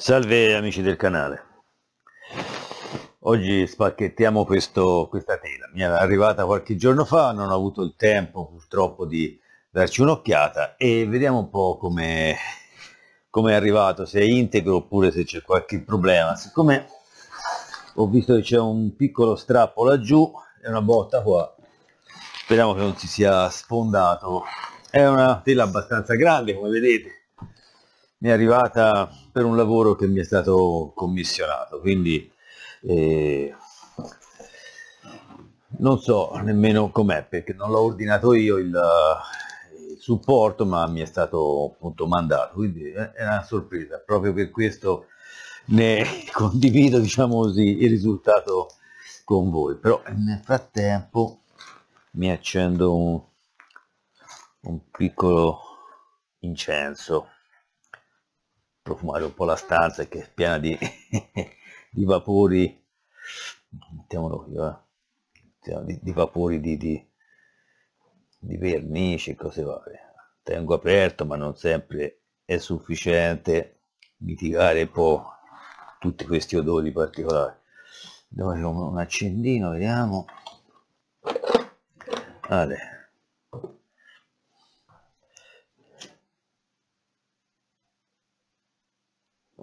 Salve amici del canale. Oggi spacchettiamo questo, questa tela. Mi è arrivata qualche giorno fa, non ho avuto il tempo purtroppo di darci un'occhiata e vediamo un po' come è arrivato, se è integro oppure se c'è qualche problema. Siccome ho visto che c'è un piccolo strappo laggiù e una botta qua, speriamo che non si sia sfondato. È una tela abbastanza grande come vedete mi è arrivata per un lavoro che mi è stato commissionato quindi eh, non so nemmeno com'è perché non l'ho ordinato io il, il, supporto ma mi è stato appunto mandato quindi è una sorpresa. Proprio per questo ne condivido diciamo così il risultato con voi. Però nel frattempo mi accendo un, un piccolo incenso profumare un po' la stanza che è piena di, di vapori. Mettiamolo qui va. Di, di, vapori di, di, di vernici e cose varie. Tengo aperto ma non sempre è sufficiente mitigare un po' tutti questi odori particolari. Dove un accendino vediamo. Allora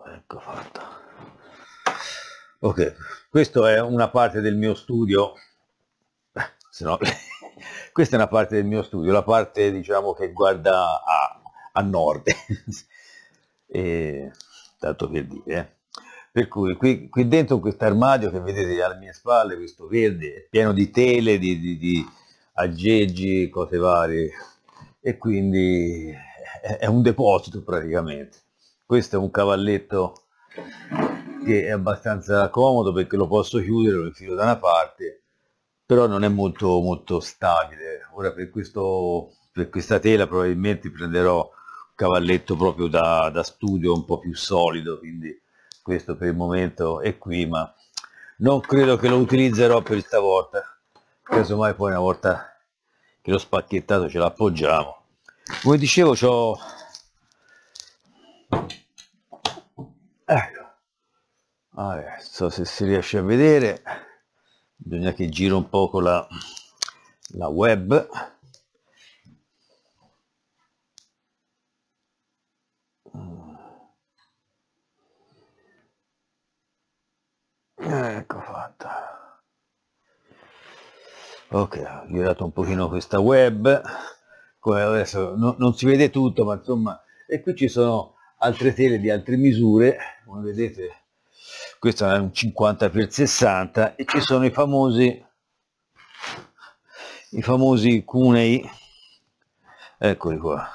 ecco fatto. Ok questo è una parte del mio studio. Se no questa è una parte del mio studio la parte diciamo che guarda a, a nord. E tanto per dire eh. per cui qui, qui dentro questo armadio che vedete alle mie spalle questo verde è pieno di tele di, di, di aggeggi cose varie. E quindi è un deposito praticamente questo è un cavalletto che è abbastanza comodo perché lo posso chiudere lo infilo da una parte però non è molto molto stabile. Ora per questo per questa tela probabilmente prenderò un cavalletto proprio da, da studio un po più solido quindi questo per il momento è qui ma non credo che lo utilizzerò per stavolta casomai poi una volta che l'ho spacchettato ce l'appoggiamo. Come dicevo ho adesso se si riesce a vedere bisogna che giro un po' con la, la web. Ecco fatta. Ok ho girato un pochino questa web. Come adesso no, non si vede tutto ma insomma e qui ci sono altre tele di altre misure. Come vedete questo è un 50 x 60 e ci sono i famosi i famosi cunei. Eccoli qua.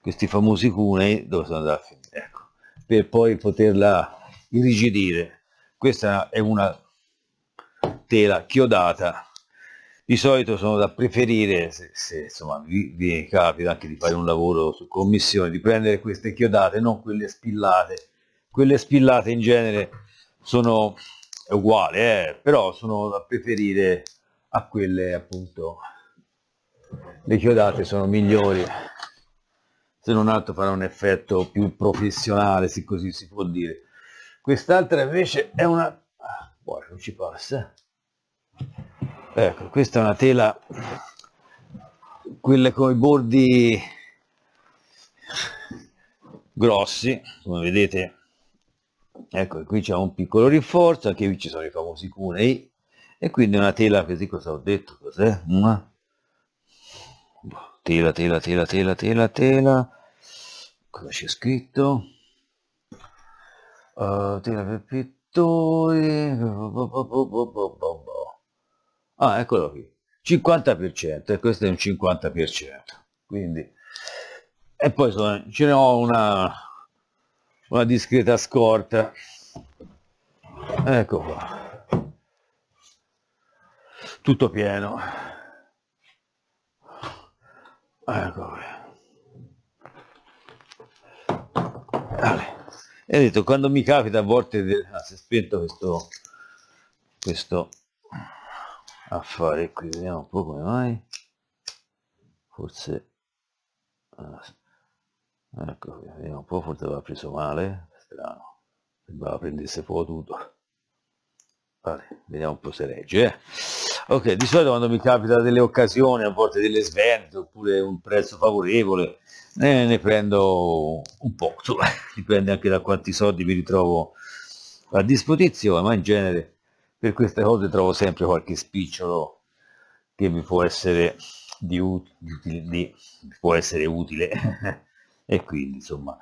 Questi famosi cunei dove sono andati ecco. Per poi poterla irrigidire. Questa è una tela chiodata. Di solito sono da preferire se, se insomma vi, vi, capita anche di fare un lavoro su commissione di prendere queste chiodate non quelle spillate. Quelle spillate in genere sono uguali eh, però sono da preferire a quelle appunto le chiodate sono migliori. Se non altro farà un effetto più professionale se così si può dire. Quest'altra invece è una ah, buona non ci passa. Ecco questa è una tela quelle con i bordi grossi come vedete ecco qui c'è un piccolo rinforzo anche qui ci sono i famosi cunei e quindi una tela così cosa ho detto? Cos'è? Una tela tela tela tela tela tela. Cosa c'è scritto? Uh, tela per pittori. Ah eccolo qui. 50% e questo è un 50% quindi e poi sono, ce ne ho una una discreta scorta. Ecco qua. Tutto pieno. Ecco qui. Vale. e detto quando mi capita a volte ah, si è spento questo questo affare qui vediamo un po' come mai. Forse ah, ecco vediamo un po' forse aveva preso male strano. Sembrava prendesse fuoco tutto. Vale, vediamo un po' se regge eh. ok di solito quando mi capita delle occasioni a volte delle svendite oppure un prezzo favorevole ne, ne prendo un po' dipende anche da quanti soldi mi ritrovo a disposizione ma in genere per queste cose trovo sempre qualche spicciolo che mi può essere di, di, di può essere utile e quindi insomma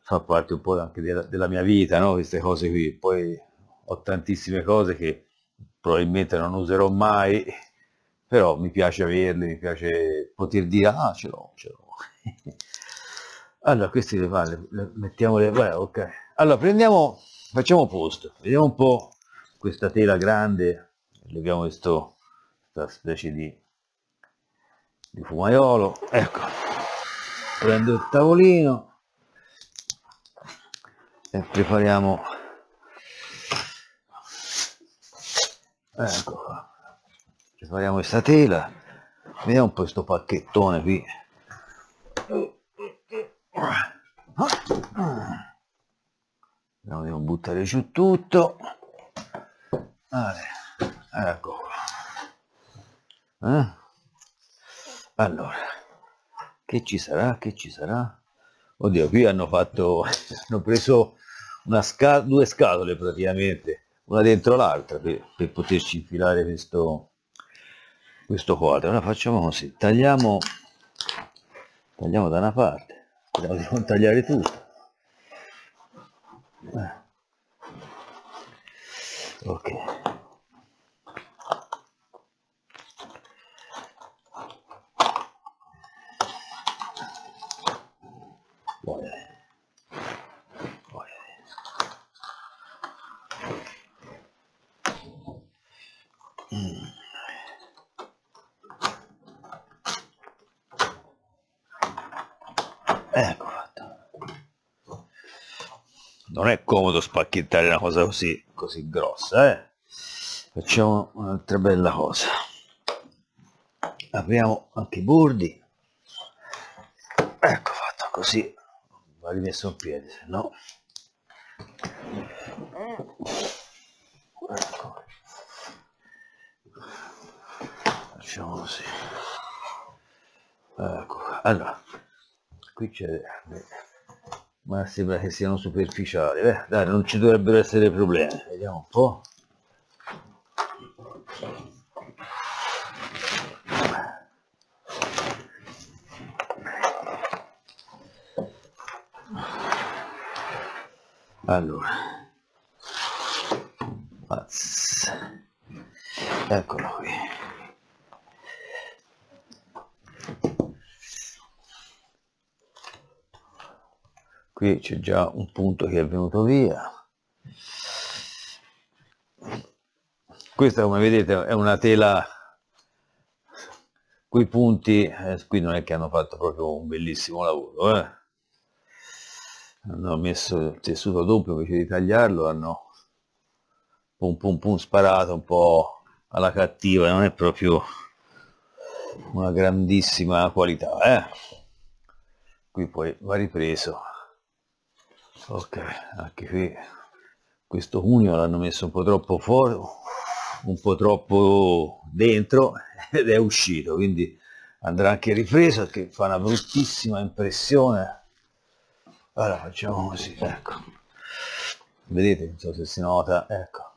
fa parte un po' anche della, della mia vita no? queste cose qui. Poi ho tantissime cose che probabilmente non userò mai però mi piace averle mi piace poter dire ah ce l'ho ce l'ho. Allora questi le palle mettiamole beh, ok. Allora prendiamo facciamo posto vediamo un po questa tela grande leviamo questo questa specie di, di fumaiolo ecco prendo il tavolino e prepariamo. Ecco qua. Prepariamo questa tela. Vediamo un po' questo pacchettone qui. A buttare giù tutto. Allora, ecco qua. Eh? allora che ci sarà che ci sarà? Oddio qui hanno fatto hanno preso una sca due scatole praticamente una dentro l'altra per, per, poterci infilare questo questo quadro. Ora facciamo così tagliamo tagliamo da una parte speriamo di non tagliare tutto. Eh. Ok ecco fatto. Non è comodo spacchettare una cosa così così grossa eh? facciamo un'altra bella cosa. Apriamo anche i bordi. Ecco fatto così va rimesso in piedi se no facciamo così. Ecco allora qui c'è ma sembra che siano superficiali Beh, dai non ci dovrebbero essere problemi. Vediamo un po' allora. Eccolo qui qui c'è già un punto che è venuto via questa come vedete è una tela quei punti eh, qui non è che hanno fatto proprio un bellissimo lavoro eh. hanno messo il tessuto doppio invece di tagliarlo hanno pum pum pum sparato un po' alla cattiva non è proprio una grandissima qualità eh. qui poi va ripreso ok anche qui. Questo cuneo l'hanno messo un po' troppo fuori un po' troppo dentro ed è uscito quindi andrà anche ripreso che fa una bruttissima impressione. Allora facciamo così ecco. Vedete non so se si nota ecco.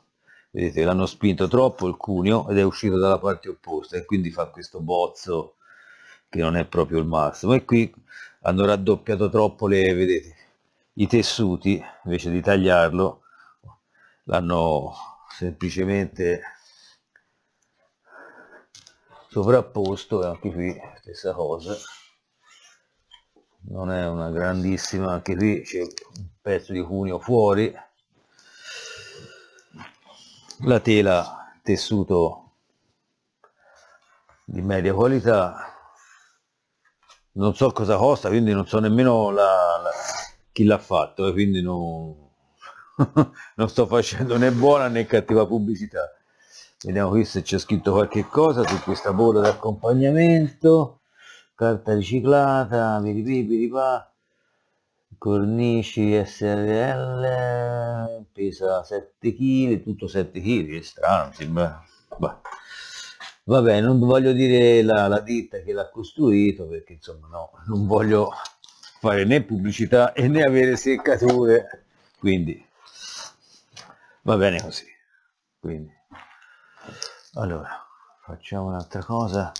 Vedete l'hanno spinto troppo il cuneo ed è uscito dalla parte opposta e quindi fa questo bozzo che non è proprio il massimo. E qui hanno raddoppiato troppo le vedete i tessuti invece di tagliarlo l'hanno semplicemente sovrapposto e anche qui stessa cosa. Non è una grandissima anche qui c'è un pezzo di cuneo fuori. La tela tessuto di media qualità. Non so cosa costa quindi non so nemmeno la, la chi l'ha fatto e quindi non, non sto facendo né buona né cattiva pubblicità. Vediamo qui se c'è scritto qualche cosa su questa bolla d'accompagnamento carta riciclata piripì, piripà cornici SRL pesa 7 kg tutto 7 kg strano sembra. Bah. vabbè non voglio dire la, la ditta che l'ha costruito perché insomma no non voglio fare né pubblicità e né avere seccature. Quindi va bene così. Quindi allora facciamo un'altra cosa.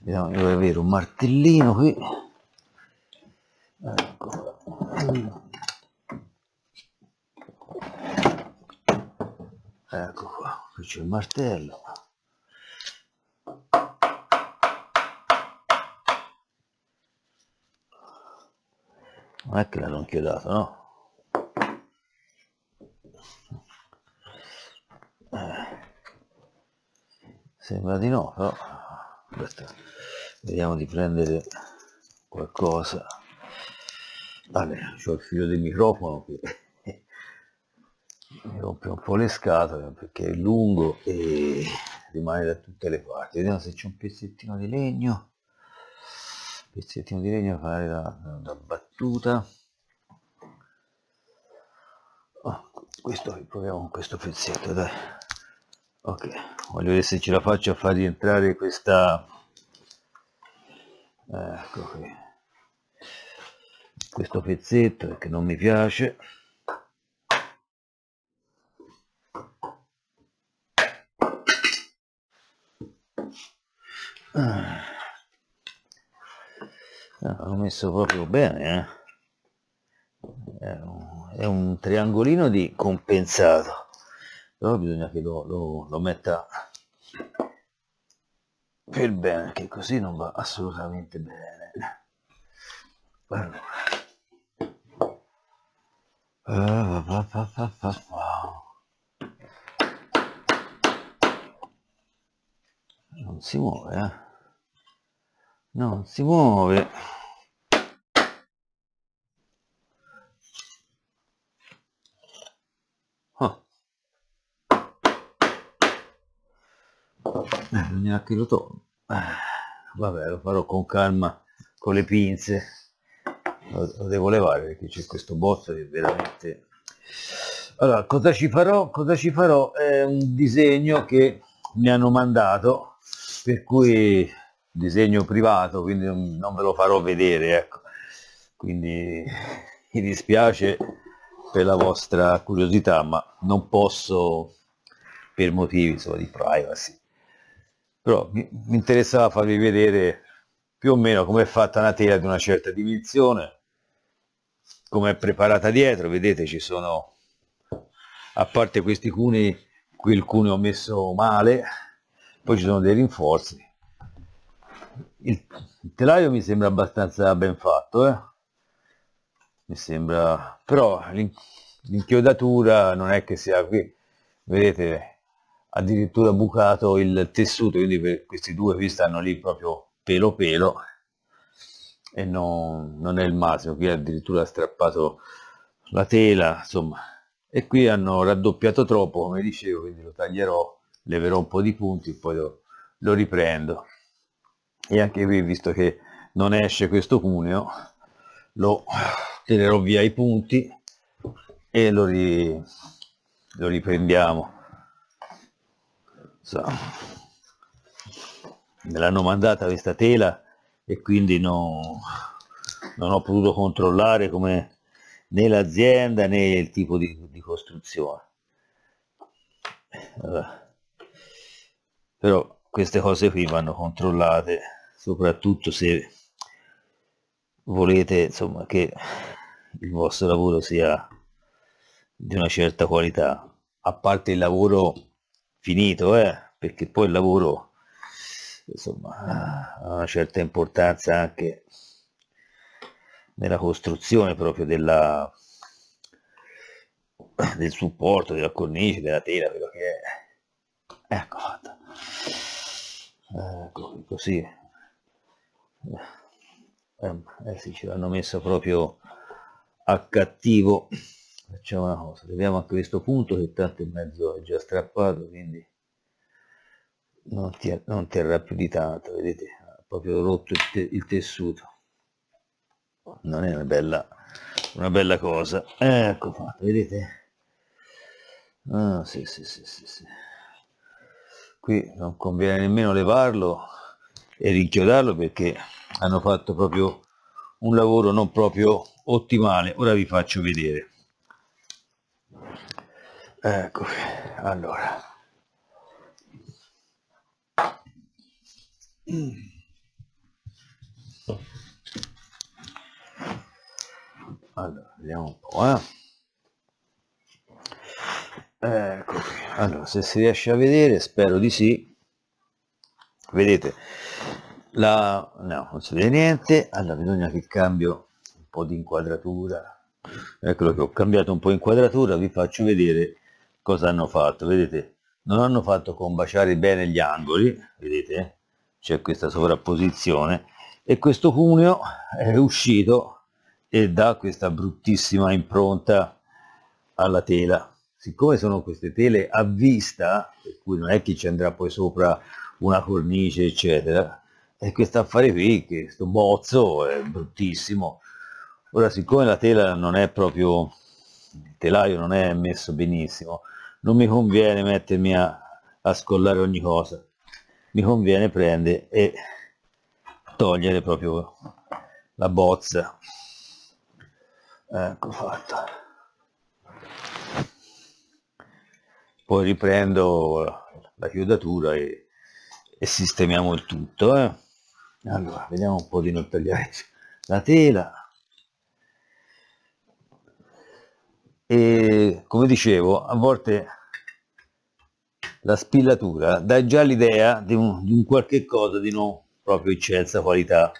Vediamo devo avere un martellino qui. Ecco. Ecco qua qui c'è il martello non è che l'hanno inchiodato no? Sembra di no però aspetta vediamo di prendere qualcosa. Allora, ho il filo del microfono che mi rompe un po' le scatole perché è lungo e rimane da tutte le parti. Vediamo se c'è un pezzettino di legno pezzettino di legno fare da, da battuta. Oh, questo proviamo con questo pezzetto dai. Ok voglio vedere se ce la faccio a far rientrare questa ecco qui. Questo pezzetto perché non mi piace. Ah. L'ho messo proprio bene eh? è, un, è un triangolino di compensato però bisogna che lo, lo, lo metta per bene che così non va assolutamente bene allora non si muove eh? Non si muove. Eh, bisogna che lo tolgo eh, vabbè lo farò con calma con le pinze. Lo, lo devo levare perché c'è questo bozzo che veramente allora cosa ci farò? Cosa ci farò? È un disegno che mi hanno mandato per cui disegno privato quindi non ve lo farò vedere ecco. Quindi mi dispiace per la vostra curiosità ma non posso per motivi insomma, di privacy. Però mi, interessava farvi vedere più o meno come è fatta una tela di una certa dimensione come è preparata dietro. Vedete ci sono a parte questi cunei qui il cuneo ho messo male poi ci sono dei rinforzi il, telaio mi sembra abbastanza ben fatto eh? mi sembra però l'inchiodatura non è che sia qui. Vedete addirittura bucato il tessuto quindi per questi due qui stanno lì proprio pelo pelo e non, non è il massimo qui addirittura strappato la tela insomma. E qui hanno raddoppiato troppo come dicevo quindi lo taglierò leverò un po' di punti poi lo, lo riprendo e anche qui visto che non esce questo cuneo lo tenerò via i punti e lo, ri, lo riprendiamo. So, me l'hanno mandata questa tela e quindi no, non ho potuto controllare come né l'azienda né il tipo di, di costruzione. Allora, però queste cose qui vanno controllate soprattutto se volete insomma che il vostro lavoro sia di una certa qualità a parte il lavoro finito, eh? perché poi il lavoro insomma, ha una certa importanza anche nella costruzione proprio della, del supporto, della cornice, della tela, quello che è. Ecco fatta. Ecco, così. Eh, eh sì, ce l'hanno messa proprio a cattivo facciamo una cosa leviamo anche questo punto che tanto il mezzo è già strappato quindi non, ti, non terrà più di tanto vedete ha proprio rotto il, te, il tessuto non è una bella una bella cosa ecco fatto vedete ah, sì, sì, sì, sì, sì. Qui non conviene nemmeno levarlo e rinchiodarlo perché hanno fatto proprio un lavoro non proprio ottimale. Ora vi faccio vedere. Ecco allora. Allora vediamo un po' eh. Ecco allora se si riesce a vedere spero di sì. Vedete la no non si vede niente. Allora bisogna che cambio un po' di inquadratura. Eccolo che ho cambiato un po' inquadratura vi faccio vedere cosa hanno fatto. Vedete non hanno fatto combaciare bene gli angoli vedete? C'è questa sovrapposizione. E questo cuneo è uscito e dà questa bruttissima impronta alla tela siccome sono queste tele a vista per cui non è che ci andrà poi sopra una cornice eccetera e questo affare qui che sto bozzo è bruttissimo. Ora siccome la tela non è proprio il telaio non è messo benissimo non mi conviene mettermi a, a scollare ogni cosa. Mi conviene prendere e togliere proprio la bozza. Ecco fatto poi riprendo la chiudatura e, e sistemiamo il tutto eh. allora vediamo un po' di non tagliare la tela. E come dicevo a volte la spillatura dà già l'idea di di un qualche cosa di non proprio eccelsa qualità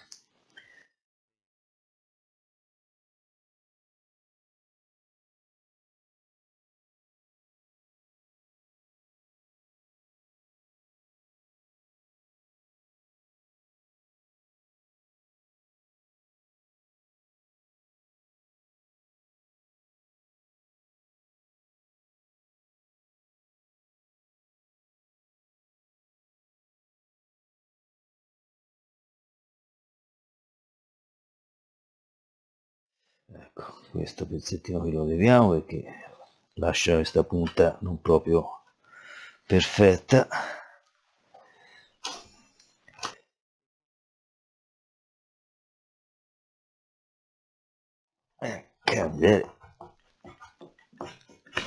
questo pezzettino qui lo leviamo perché lascia questa punta non proprio perfetta. Ecco,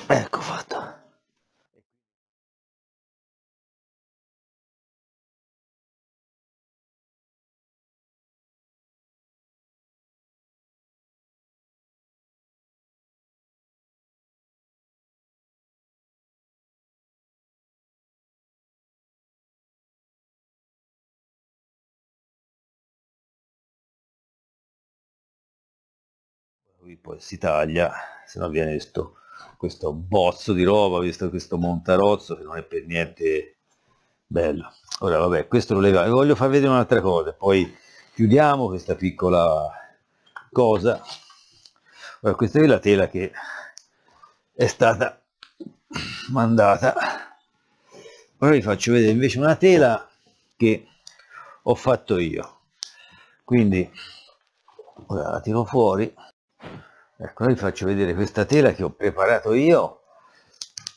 ecco fatto qui poi si taglia se no viene questo, questo bozzo di roba visto questo montarozzo che non è per niente bello. Ora vabbè questo lo leviamo vi voglio far vedere un'altra cosa. Poi chiudiamo questa piccola cosa. Ora questa è la tela che è stata mandata. Ora vi faccio vedere invece una tela che ho fatto io. Quindi ora la tiro fuori ecco vi faccio vedere questa tela che ho preparato io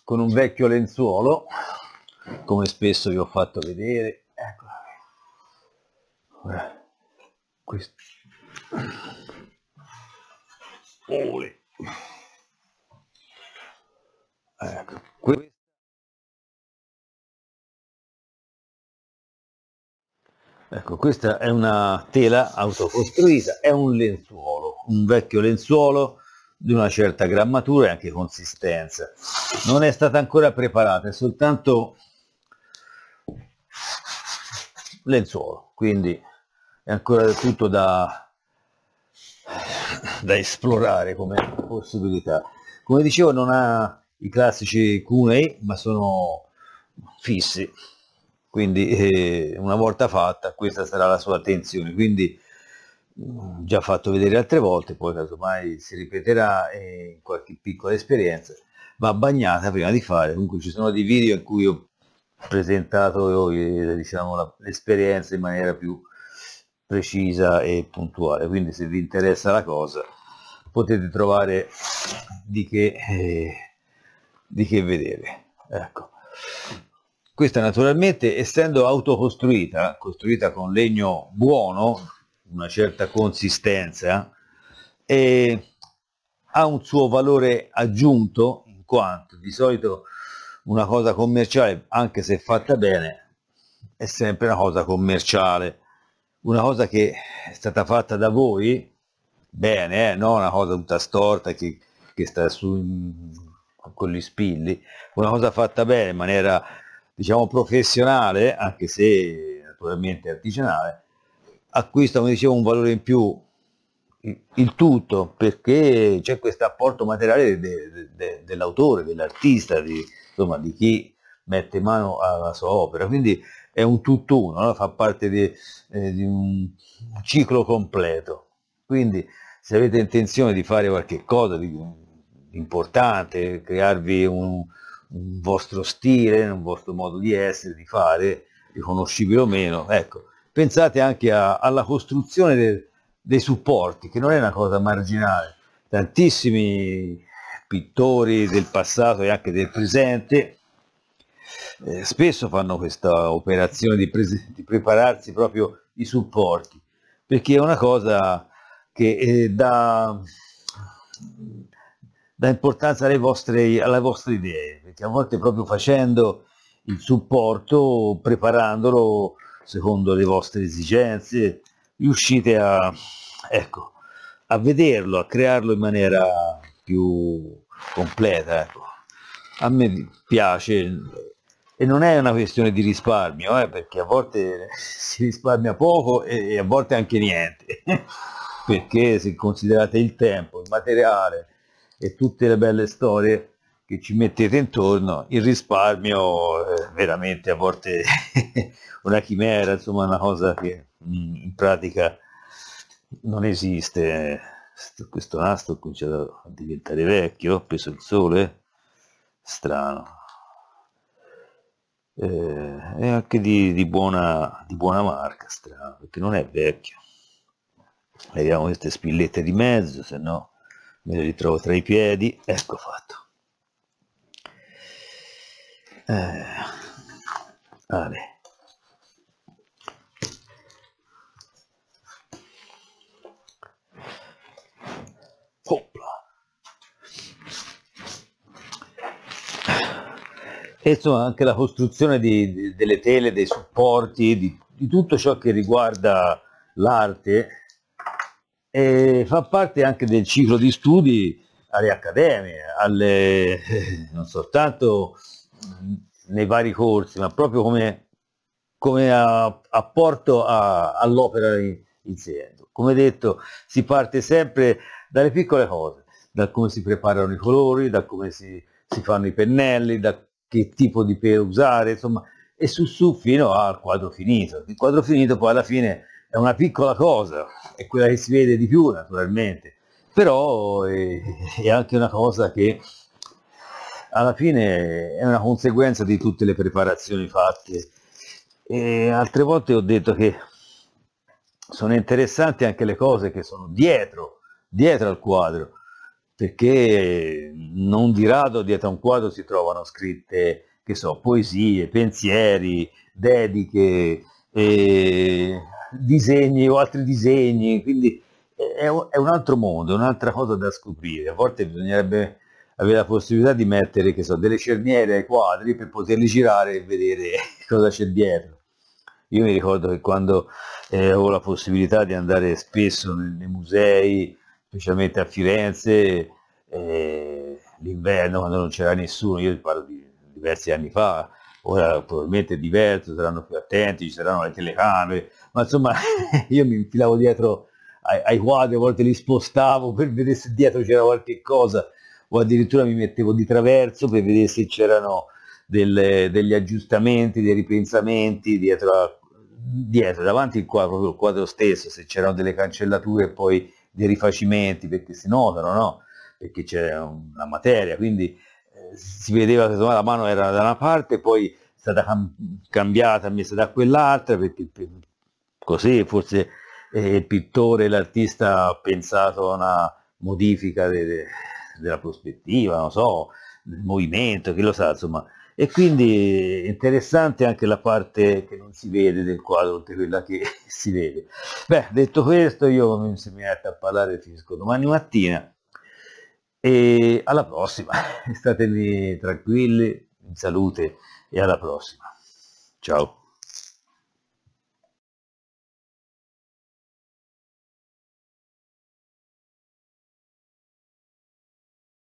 con un vecchio lenzuolo come spesso vi ho fatto vedere. Ecco. Questo ecco questo Ecco, questa è una tela autocostruita, è un lenzuolo, un vecchio lenzuolo di una certa grammatura e anche consistenza. Non è stata ancora preparata, è soltanto lenzuolo, quindi è ancora tutto da, da esplorare come possibilità. Come dicevo non ha i classici cunei, ma sono fissi, quindi eh, una volta fatta questa sarà la sua attenzione quindi già fatto vedere altre volte poi casomai si ripeterà in qualche piccola esperienza va bagnata prima di fare comunque ci sono dei video in cui ho presentato eh, diciamo, l'esperienza in maniera più precisa e puntuale quindi se vi interessa la cosa potete trovare di che, eh, di che vedere. Ecco. Questa naturalmente essendo autocostruita, costruita con legno buono, una certa consistenza, e ha un suo valore aggiunto in quanto di solito una cosa commerciale, anche se fatta bene, è sempre una cosa commerciale. Una cosa che è stata fatta da voi, bene, eh? non una cosa tutta storta che, che sta su con gli spilli, una cosa fatta bene in maniera diciamo professionale, anche se naturalmente artigianale, acquista, come dicevo, un valore in più il tutto perché c'è questo apporto materiale de, de, de, dell'autore, dell'artista, di, insomma di chi mette mano alla sua opera, quindi è un tutt'uno, no? fa parte di, eh, di, un ciclo completo. Quindi se avete intenzione di fare qualche cosa di, di importante, crearvi un, un, vostro stile, un vostro modo di essere, di fare, riconoscibile o meno, ecco, pensate anche a, alla costruzione del, dei supporti, che non è una cosa marginale. Tantissimi pittori del passato e anche del presente eh, spesso fanno questa operazione di, di, prepararsi proprio i supporti, perché è una cosa che eh, dà, dà, importanza alle vostre, alle vostre idee, perché a volte proprio facendo il supporto, preparandolo secondo le vostre esigenze, riuscite a, ecco, a vederlo, a crearlo in maniera più completa. Ecco. A me piace e non è una questione di risparmio, eh, perché a volte si risparmia poco e, a volte anche niente, perché se considerate il tempo, il materiale e tutte le belle storie che ci mettete intorno, il risparmio è veramente a volte una chimera, insomma una cosa che in pratica non esiste. Questo nastro cominciato a diventare vecchio, ho preso il sole, strano. Eh, è anche di, di, buona, di buona marca, strano, perché non è vecchio. Vediamo queste spillette di mezzo, se no me le ritrovo tra i piedi, ecco fatto. Eh, vale. e insomma anche la costruzione di, di, delle tele, dei supporti, di, di tutto ciò che riguarda l'arte e fa parte anche del ciclo di studi alle accademie, alle, non soltanto nei vari corsi, ma proprio come, come apporto all'opera in, in sé. Come detto, si parte sempre dalle piccole cose, da come si preparano i colori, da come si, si fanno i pennelli, da che tipo di pelo usare, insomma, e su su fino al quadro finito. Il quadro finito poi alla fine è una piccola cosa, è quella che si vede di più naturalmente, però è, è anche una cosa che alla fine è una conseguenza di tutte le preparazioni fatte. E altre volte ho detto che sono interessanti anche le cose che sono dietro, dietro al quadro, perché non di rado dietro a un quadro si trovano scritte, che so, poesie, pensieri, dediche, eh, disegni o altri disegni, quindi è un, altro mondo, è un'altra cosa da scoprire. A volte bisognerebbe avere la possibilità di mettere, che so, delle cerniere ai quadri per poterli girare e vedere cosa c'è dietro. Io mi ricordo che quando eh, avevo la possibilità di andare spesso nei, nei musei, specialmente a Firenze, eh, l'inverno quando non c'era nessuno, io parlo di diversi anni fa, ora probabilmente è diverso, saranno più attenti, ci saranno le telecamere, ma insomma io mi infilavo dietro ai, ai quadri, a volte li spostavo per vedere se dietro c'era qualche cosa, o addirittura mi mettevo di traverso per vedere se c'erano degli aggiustamenti, dei ripensamenti dietro, dietro davanti il quadro, il quadro stesso, se c'erano delle cancellature e poi dei rifacimenti perché si notano, no? Perché c'è una materia, quindi eh, si vedeva che la mano era da una parte, poi è stata cam- cambiata, messa da quell'altra, perché così forse eh, il pittore, l'artista ha pensato a una, modifica de, de, della prospettiva, non so, del movimento, chi lo sa, insomma. E quindi interessante anche la parte che non si vede del quadro, oltre quella che si vede. Beh, detto questo, io mi insegnate a parlare, finisco domani mattina e alla prossima. Statemi tranquilli, in salute e alla prossima. Ciao.